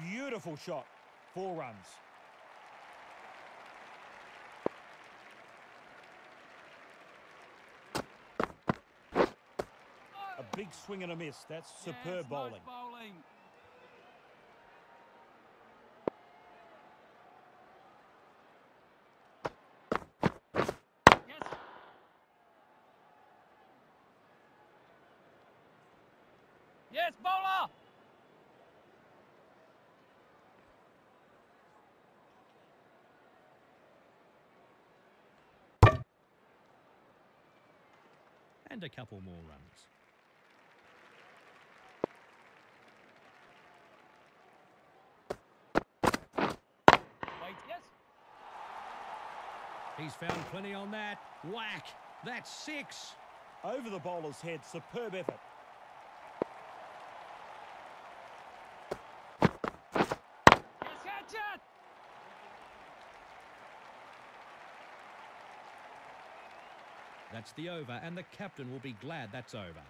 Beautiful shot. Four runs. A big swing and a miss. That's superb nice bowling. bowling. Yes. Yes, bowler. And a couple more runs. He's found plenty on that. Whack! That's six. Over the bowler's head. Superb effort. That's the over, and the captain will be glad that's over.